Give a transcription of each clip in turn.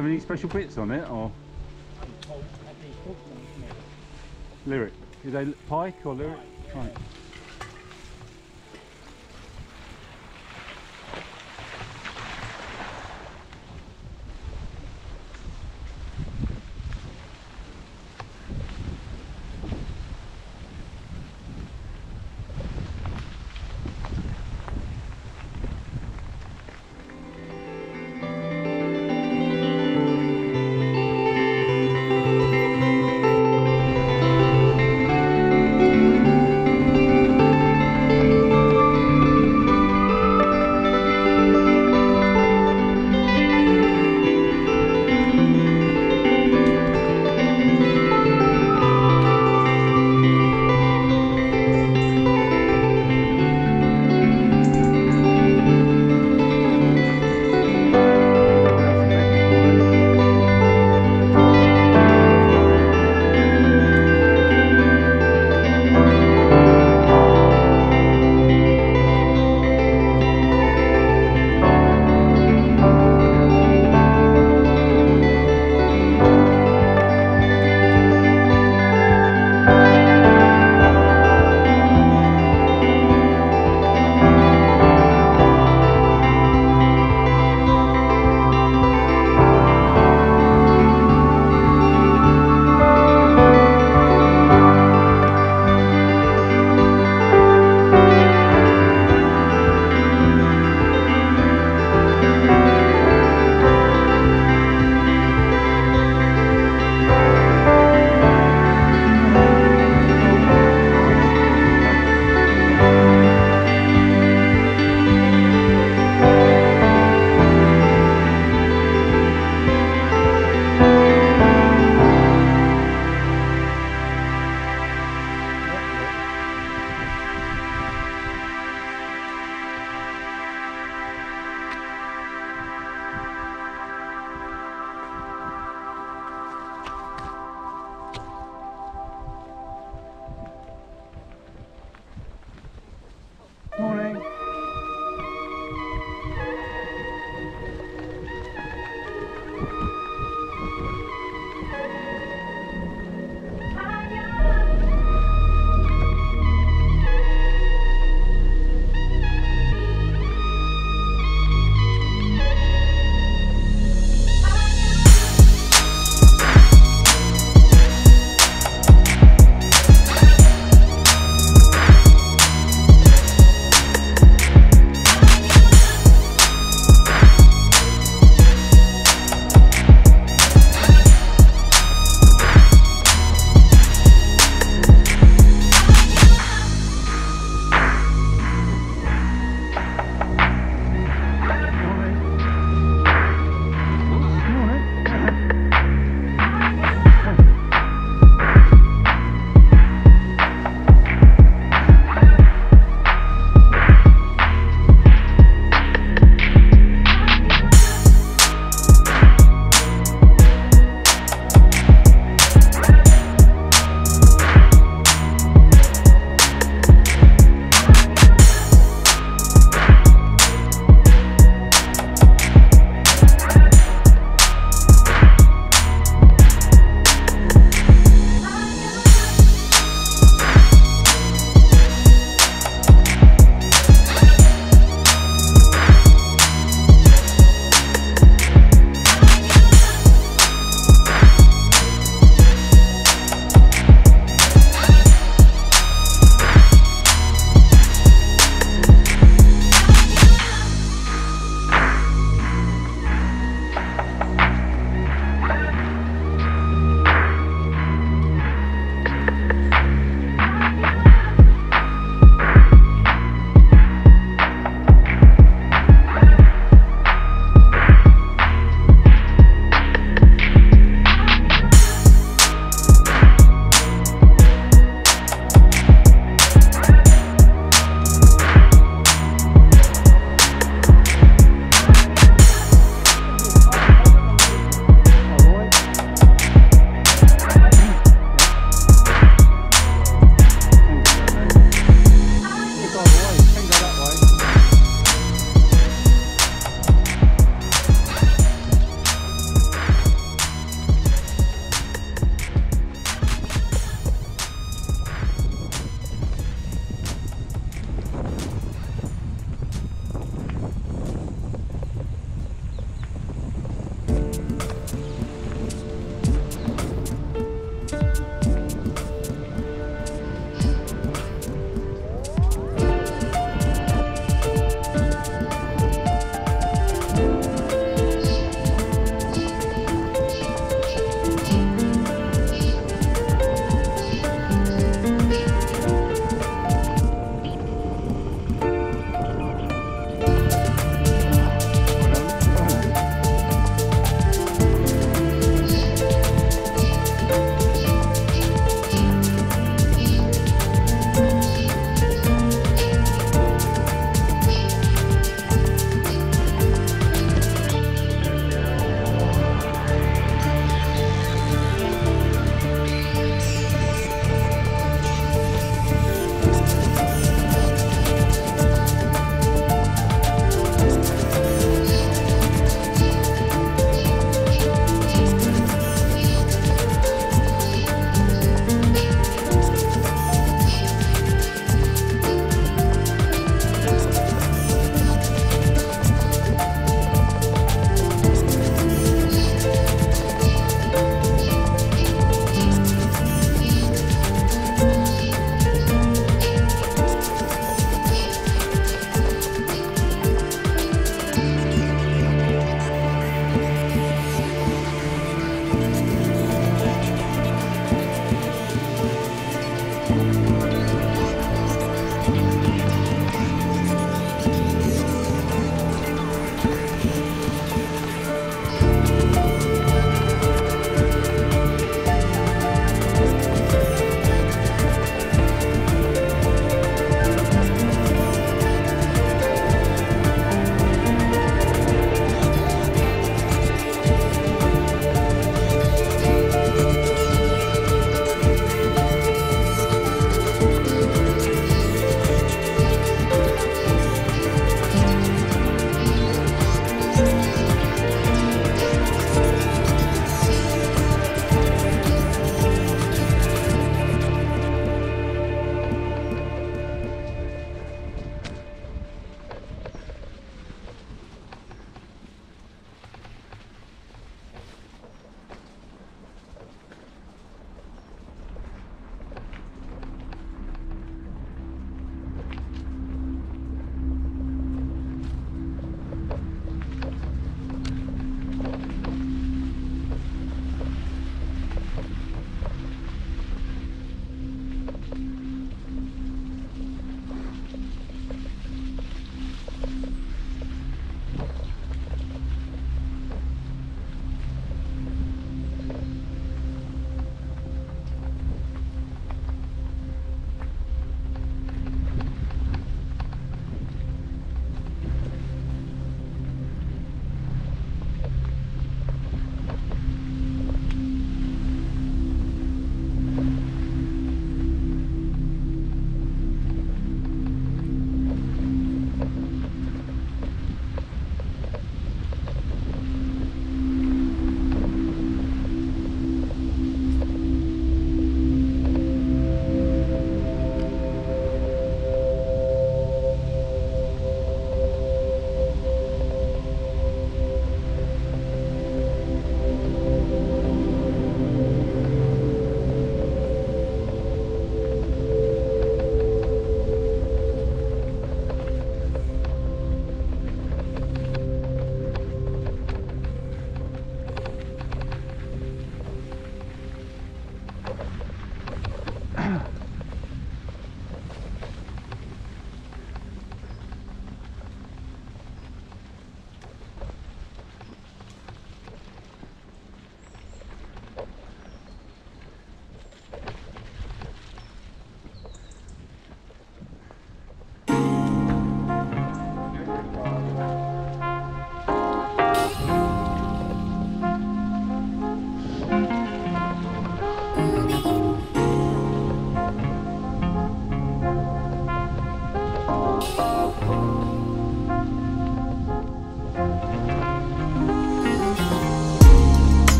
have any special bits on it or? Lyrik. Is they pike or Lyrik? Pike.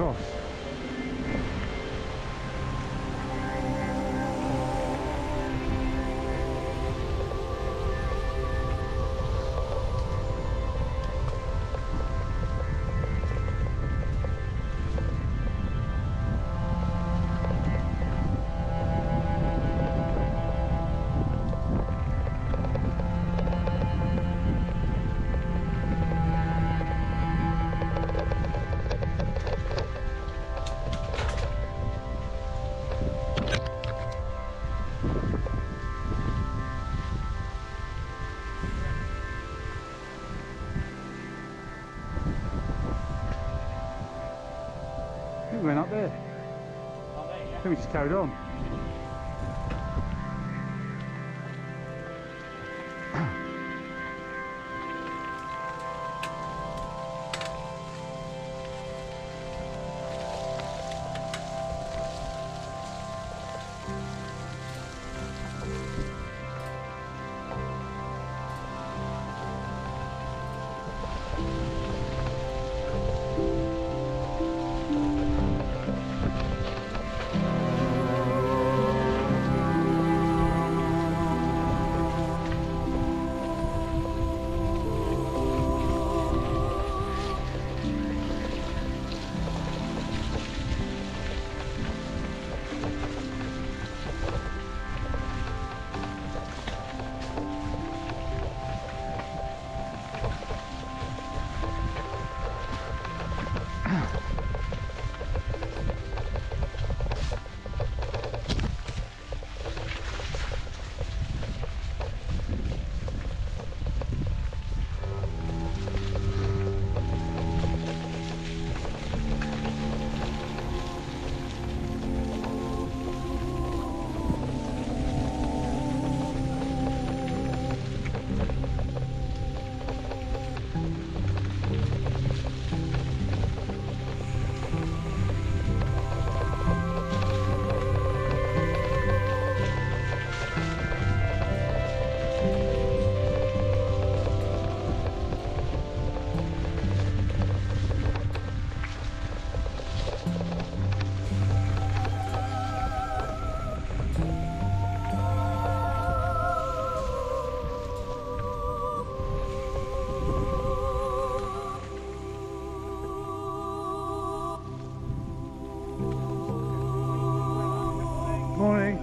Across. carried on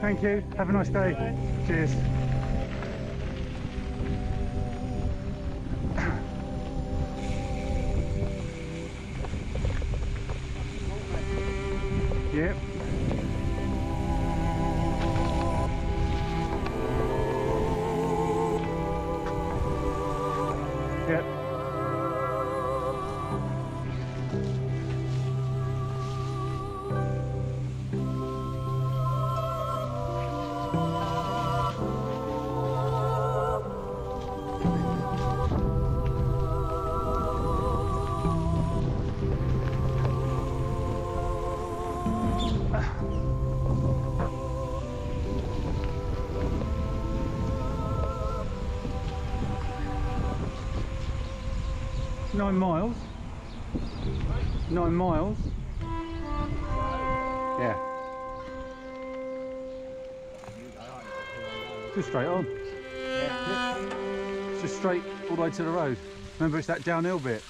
thank you. Have a nice day. Cheers. Nine miles. Nine miles. Yeah. Just straight on. It's just straight all the way to the road. Remember, it's that downhill bit.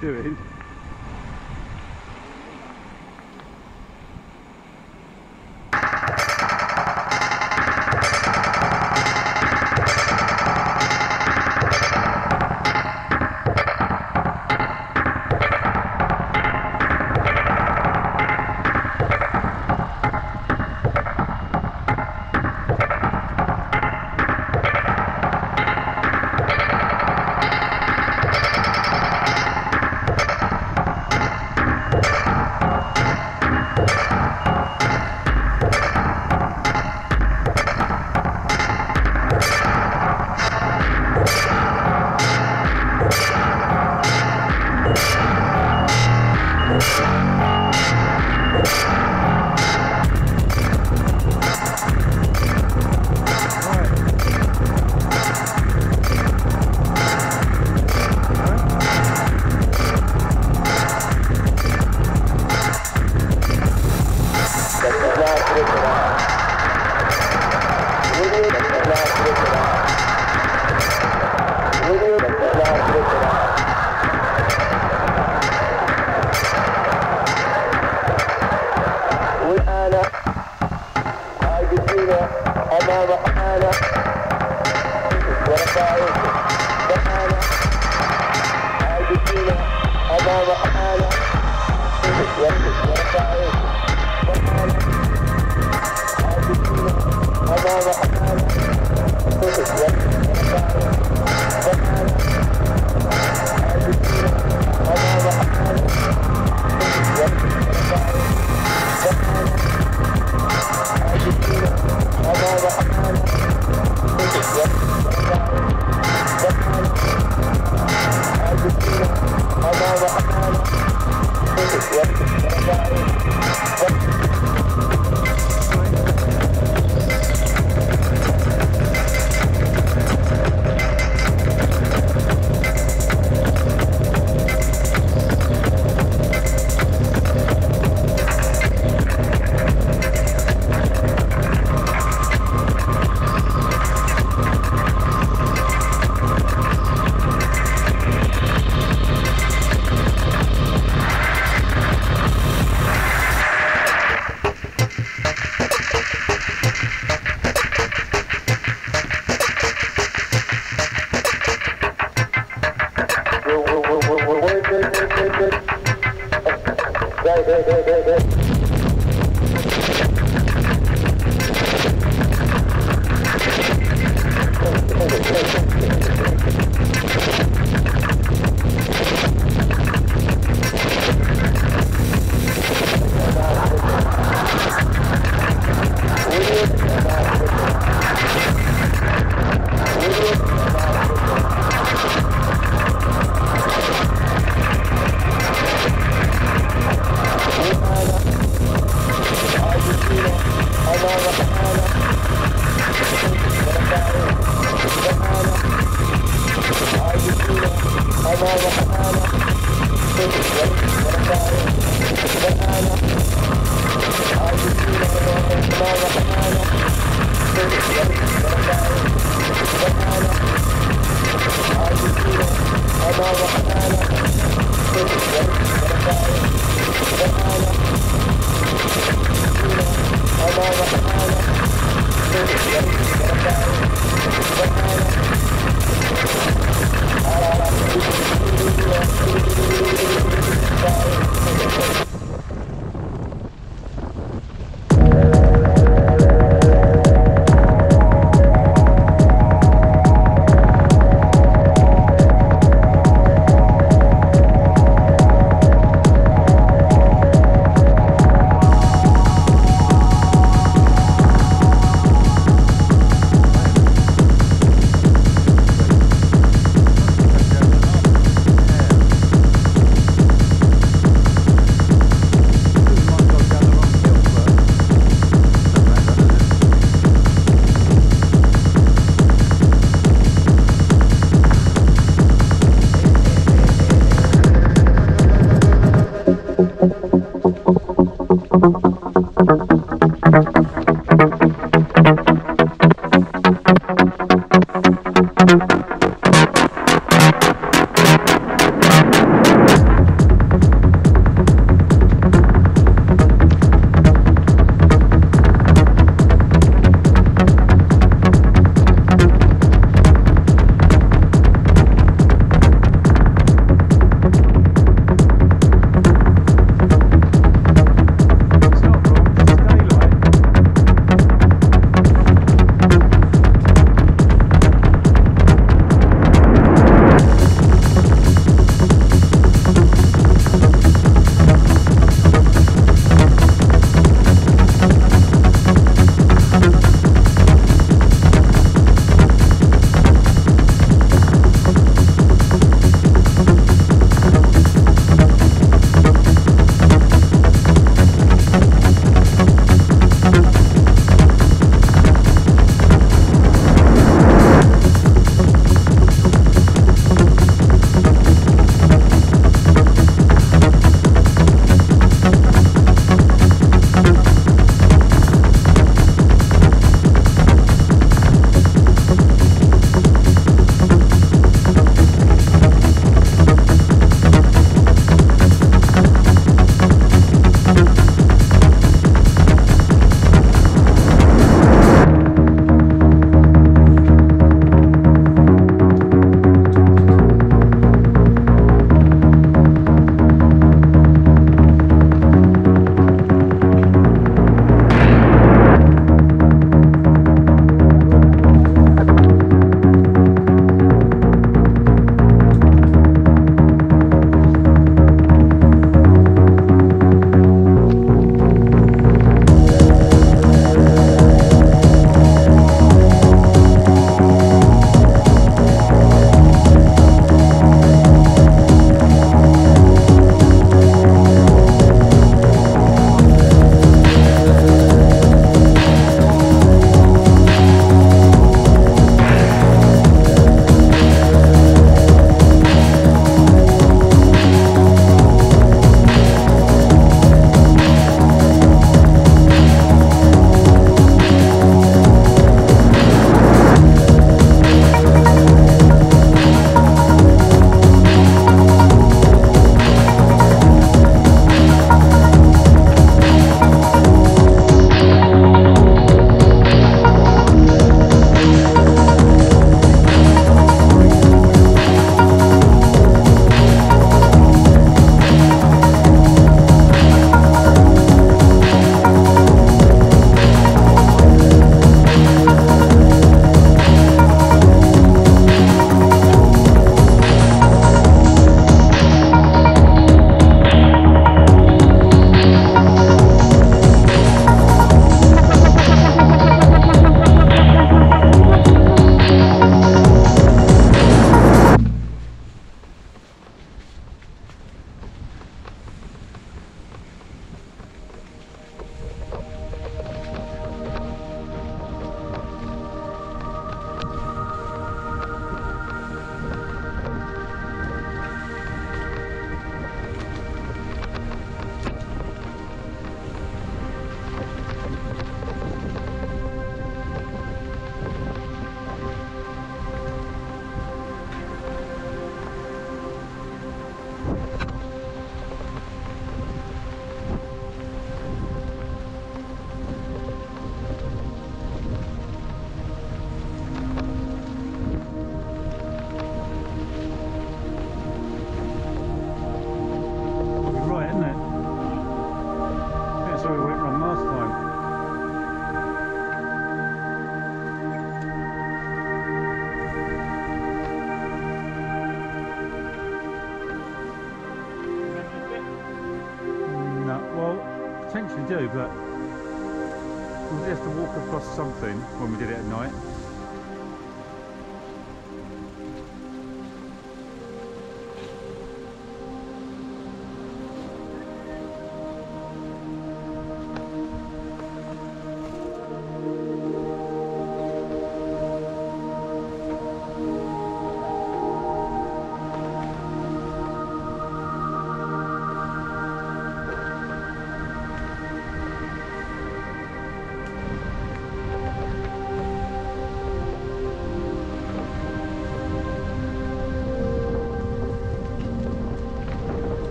se ve.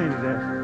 Nearly there.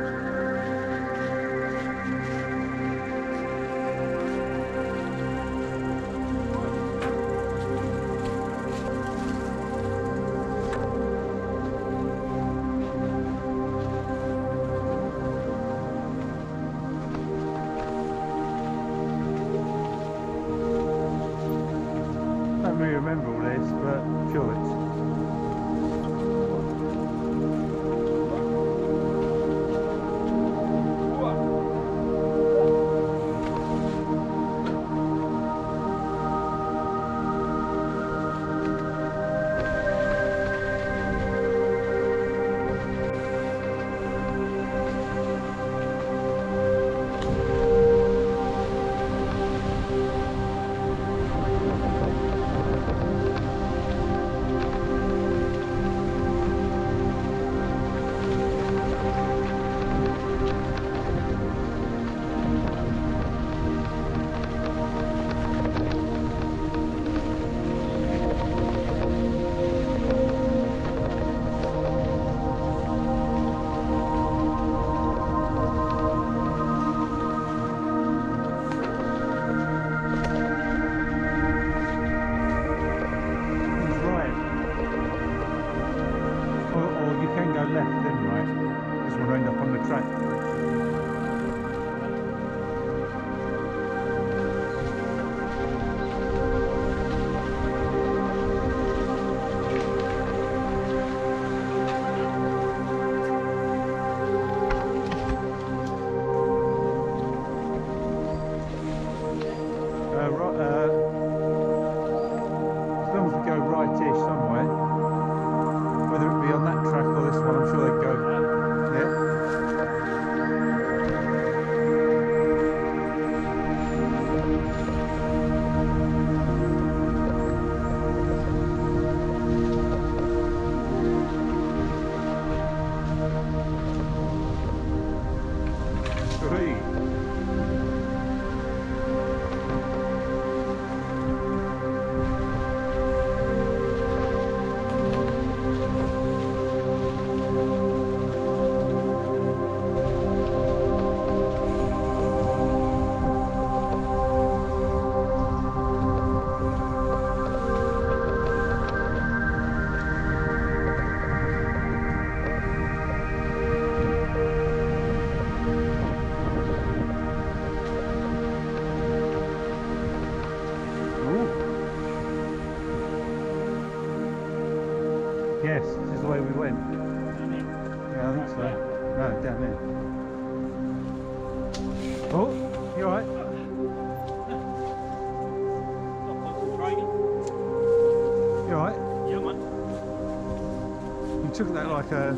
took that like a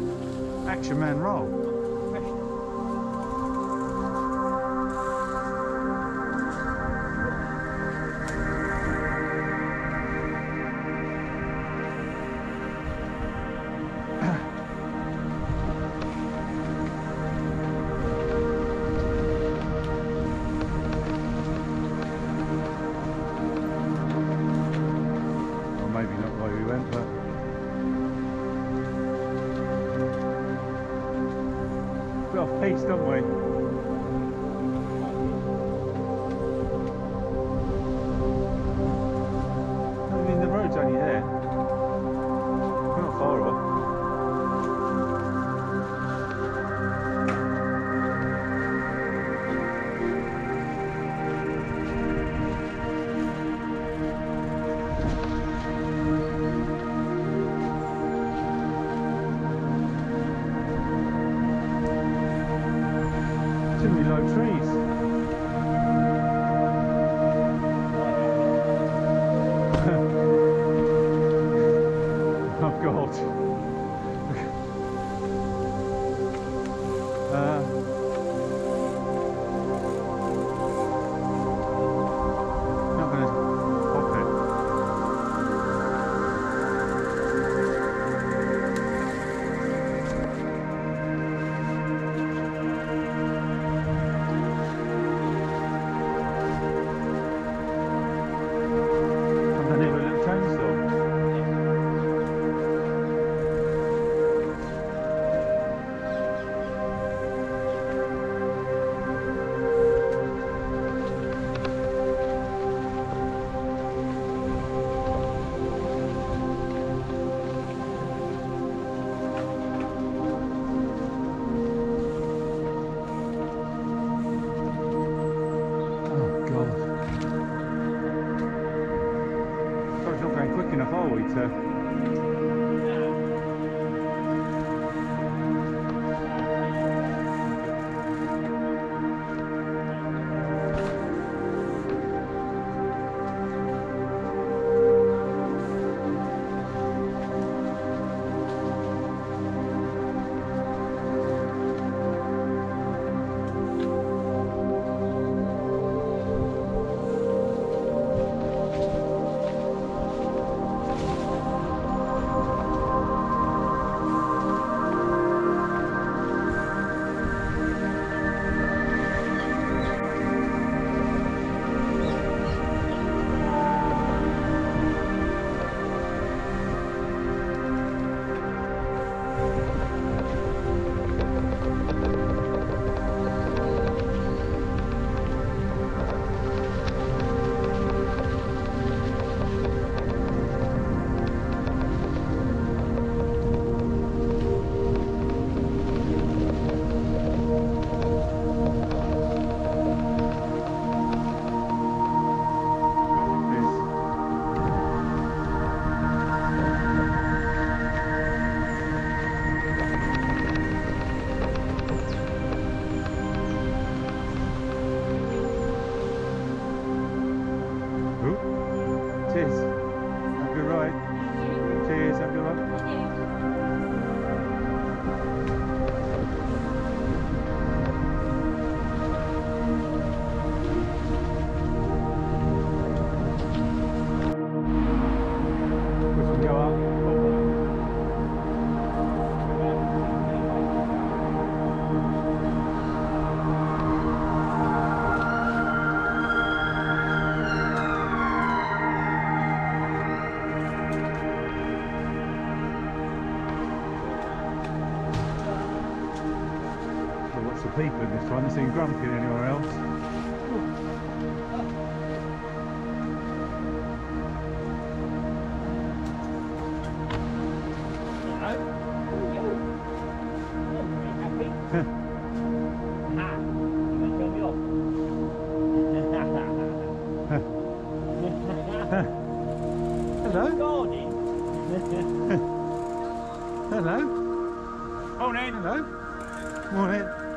action man role. some way. Hello. Morning.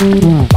Thank